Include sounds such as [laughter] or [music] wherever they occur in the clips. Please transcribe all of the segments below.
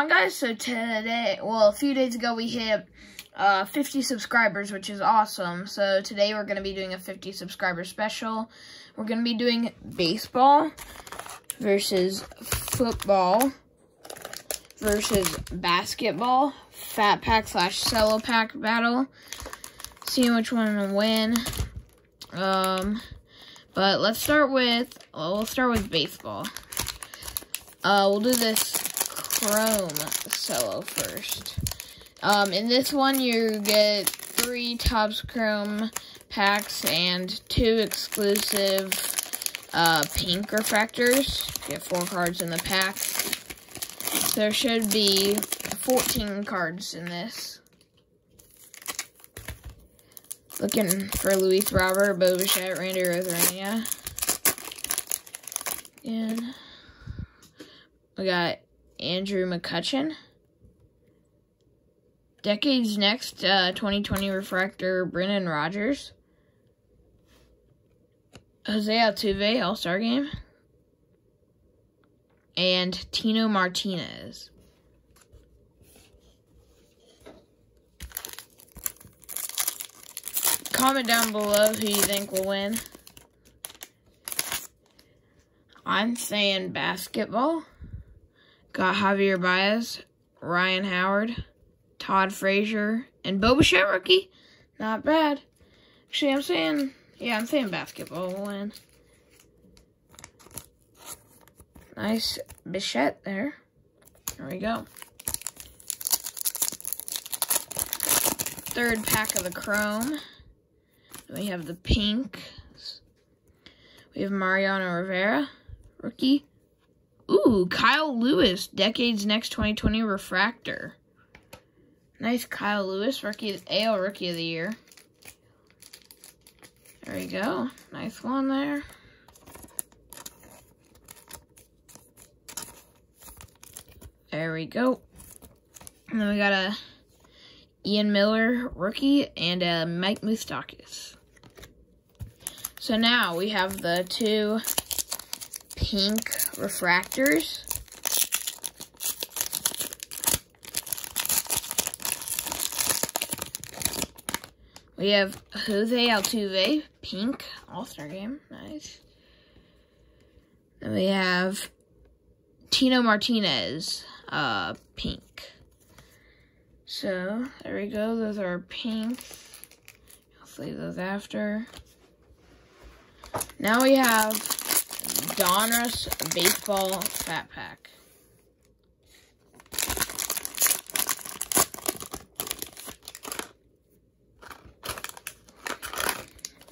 on guys so today well a few days ago we hit uh 50 subscribers which is awesome. So today we're going to be doing a 50 subscriber special. We're going to be doing baseball versus football versus basketball. Fat pack slash cello pack battle. Seeing which one will win. Um but let's start with well, we'll start with baseball. Uh we'll do this Chrome Cello first. Um, in this one, you get three Topps Chrome packs and two exclusive uh, pink refractors. You get four cards in the pack. There should be 14 cards in this. Looking for Luis Robert, Bo Bichette, Randy Arozarena. And we got Andrew McCutchen. Decades Next uh, 2020 Refractor Brendan Rodgers. Jose Altuve All-Star Game. And Tino Martinez. Comment down below who you think will win. I'm saying basketball. Got Javier Baez, Ryan Howard, Todd Frazier, and Bo Bichette rookie. Not bad. Actually, I'm saying, yeah, I'm saying basketball will win. Nice Bichette there. There we go. Third pack of the Chrome. We have the pink. We have Mariano Rivera, rookie. Ooh, Kyle Lewis, Decades Next 2020 Refractor. Nice Kyle Lewis, rookie AL Rookie of the Year. There we go. Nice one there. There we go. And then we got a Ian Miller rookie and a Mike Moustakas. So now we have the two pink refractors. We have Jose Altuve, pink, all-star game, nice. Then we have Tino Martinez, uh, pink. So, there we go, those are pinks. I'll save those after. Now we have Donruss Baseball Fat Pack.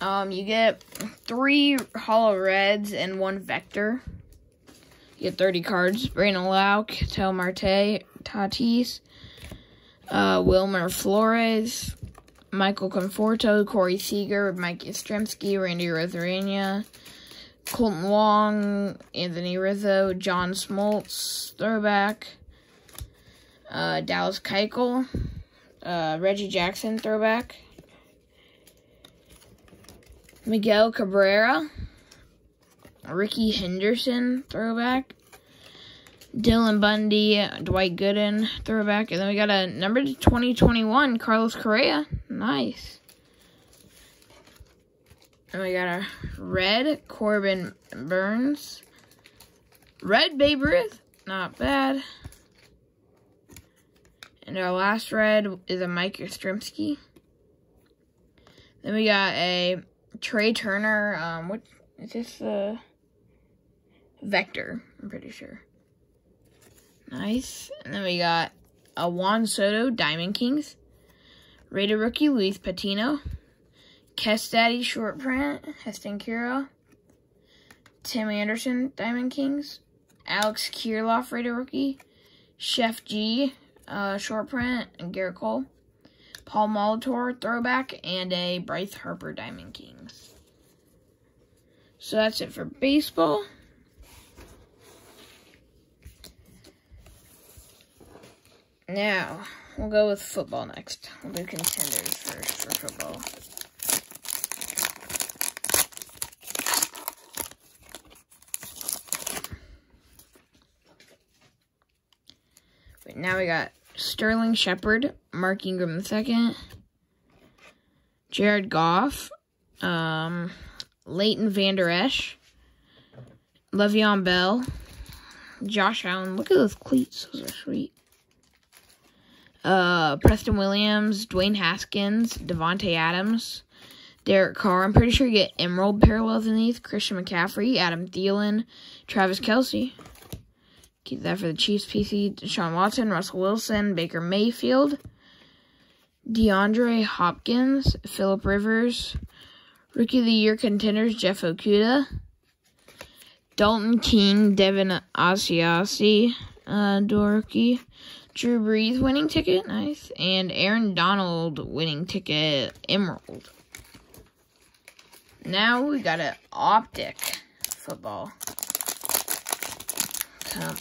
Um, you get three hollow Reds and one Vector. You get 30 cards. Brandon Lowe, Ketel Marte, Tatis, uh, Wilmer Flores, Michael Conforto, Corey Seager, Mike Yastrzemski, Randy Arozarena, Kolten Wong, Anthony Rizzo, John Smoltz, throwback, uh, Dallas Keuchel, uh, Reggie Jackson, throwback, Miguel Cabrera, Rickey Henderson, throwback, Dylan Bundy, Dwight Gooden, throwback, and then we got a number 2021, Carlos Correa, nice. And we got a red Corbin Burnes. Red Babe Ruth. Not bad. And our last red is a Mike Yastrzemski. Then we got a Trea Turner. Um, what is this? The Vector. I'm pretty sure. Nice. And then we got a Juan Soto Diamond Kings. Rated rookie Luis Patino. Kess Daddy short print, Heston Kira, Tim Anderson, Diamond Kings, Alex Kirilloff, Rated Rookie, Chef G, uh, short print, and Gerrit Cole, Paul Molitor, throwback, and a Bryce Harper, Diamond Kings. So that's it for baseball. Now, we'll go with football next. We'll do contenders first for football. Now we got Sterling Shepard, Mark Ingram II, Jared Goff, um, Leighton Vander Esch, Le'Veon Bell, Josh Allen. Look at those cleats. Those are sweet. Uh, Preston Williams, Dwayne Haskins, Davante Adams, Derek Carr. I'm pretty sure you get emerald parallels in these. Christian McCaffrey, Adam Thielen, Travis Kelce. Keep that for the Chiefs PC. Deshaun Watson, Russell Wilson, Baker Mayfield, DeAndre Hopkins, Philip Rivers, Rookie of the Year contenders, Jeff Okudah, Dalton King, Devin Asiasi, uh, Dorky, Drew Brees winning ticket, nice, and Aaron Donald winning ticket, Emerald. Now we got an optic football. Come,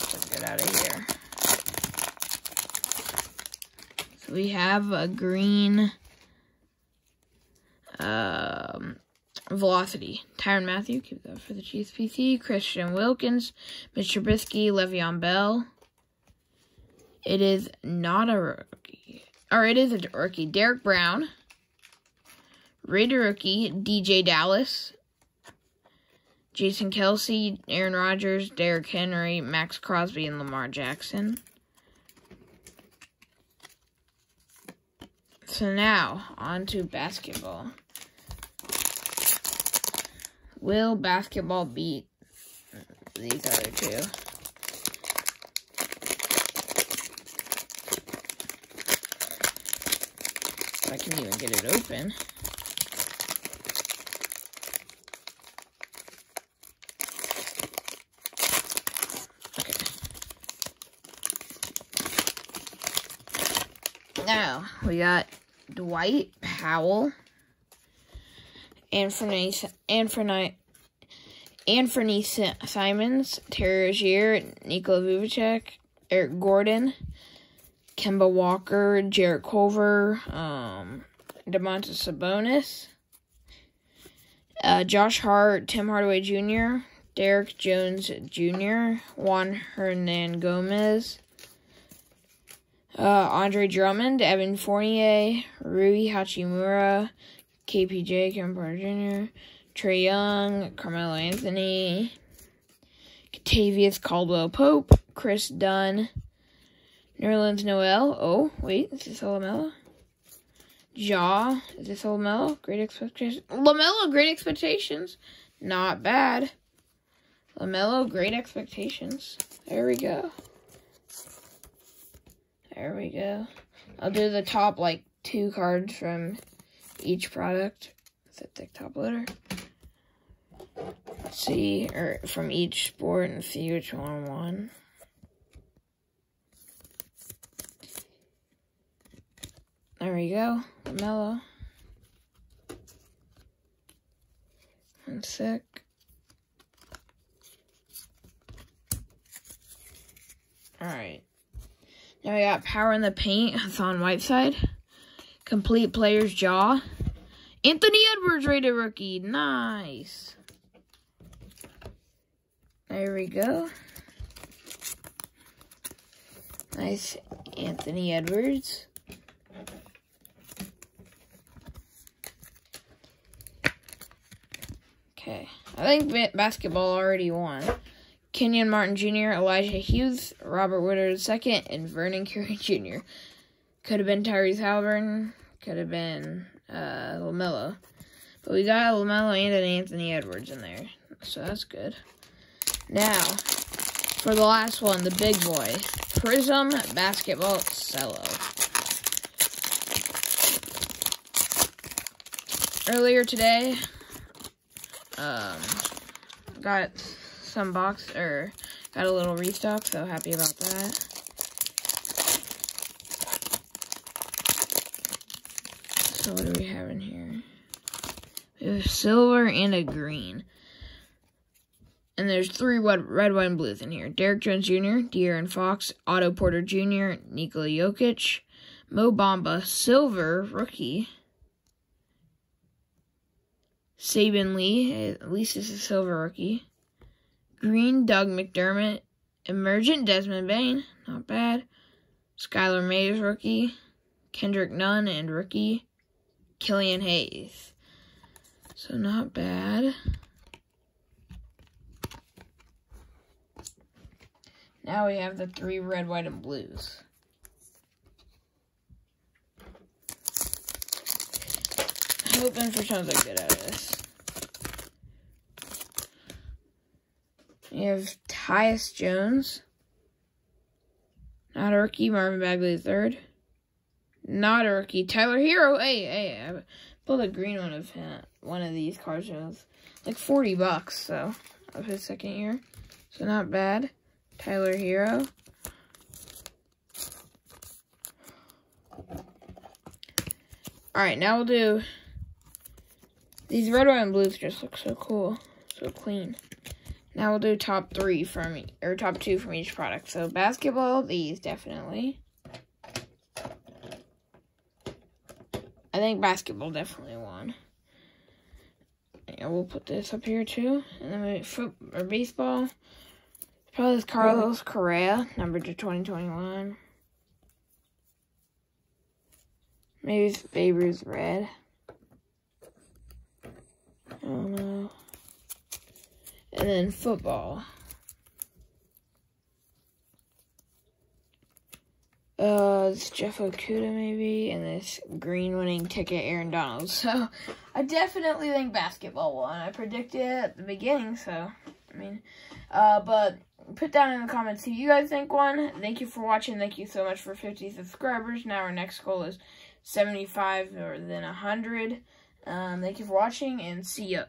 let's get out of here. So we have a green um, velocity. Tyrann Mathieu, keep that for the Chiefs PC. Christian Wilkins, Mitch Trubisky, Le'Veon Bell. It is not a rookie. Or it is a rookie. Derrick Brown. Raider rookie, DeeJay Dallas. Jason Kelce, Aaron Rodgers, Derrick Henry, Maxx Crosby, and Lamar Jackson. So now, on to basketball. Will basketball beat these other two? I can even get it open. Now, we got Dwight Powell, Anthony, Anthony, Anthony Simons, Terry Rozier, Nikola Vucevic, Eric Gordon, Kemba Walker, Jarrett Culver, um, Domantas Sabonis, uh, Josh Hart, Tim Hardaway Jr., Derrick Jones Jr., Juan Hernangomez, uh, Andre Drummond, Evan Fournier, Rui Hachimura, KPJ, Kevin Porter Jr., Trae Young, Carmelo Anthony, Kentavious Caldwell Pope, Kris Dunn, Nerlens Noel. Oh, wait, is this LaMelo? Jaw, is this LaMelo? Great expectations. LaMelo, great expectations. Not bad. LaMelo, great expectations. There we go. There we go. Oh, I'll do the top, like, two cards from each product. Set the top loader. Let's see, or from each sport and see which one won. There we go, Mellow. And sick. Alright. Now we got Power in the Paint, Hassan Whiteside. Complete Player's Jaw. Anthony Edwards rated rookie. Nice. There we go. Nice Anthony Edwards. Okay. I think basketball already won. Kenyon Martin Jr., Elijah Hughes, Robert Woodard II, and Vernon Carey [laughs] Jr. Could have been Tyrese Haliburton. Could have been uh, LaMelo. But we got LaMelo and an Anthony Edwards in there. So that's good. Now, for the last one, the big boy. Prizm Basketball Cello. Earlier today, um, got box, or got a little restock, so happy about that. So what do we have in here? We have silver and a green. And there's three red, red, white, and blues in here. Derrick Jones Jr., De'Aaron Fox, Otto Porter Jr., Nikola Jokic, Mo Bamba, silver, rookie. Saben Lee, at least is a silver rookie. Green, Doug McDermott. Emergent, Desmond Bane, Not bad. Skylar Mays, rookie. Kendrick Nunn, and rookie. Killian Hayes. So not bad. Now we have the three red, white, and blues. I'm Hoping for something good out of this. We have Tyus Jones. Not a rookie, Marvin Bagley third. Not a rookie, Tyler Herro. Hey, hey, I pulled a green one of him, one of these cards. Was like 40 bucks, so, of his second year. So not bad. Tyler Herro. Alright, now we'll do... These red, white, and blues just look so cool. So clean. Now we'll do top three from, or top two from each product. So basketball, these definitely. I think basketball definitely won. And we'll put this up here too. And then we foot or baseball. Probably Carlos Correa, number to 2021. Maybe it's Babe Ruth red. I don't know. And then football. Uh, it's Jeff Okudah maybe, and this green winning ticket, Aaron Donald. So, I definitely think basketball won. I predicted it at the beginning, so, I mean, uh, but put down in the comments who you guys think won. Thank you for watching. Thank you so much for 50 subscribers. Now our next goal is 75 or then 100. Um, thank you for watching, and see ya.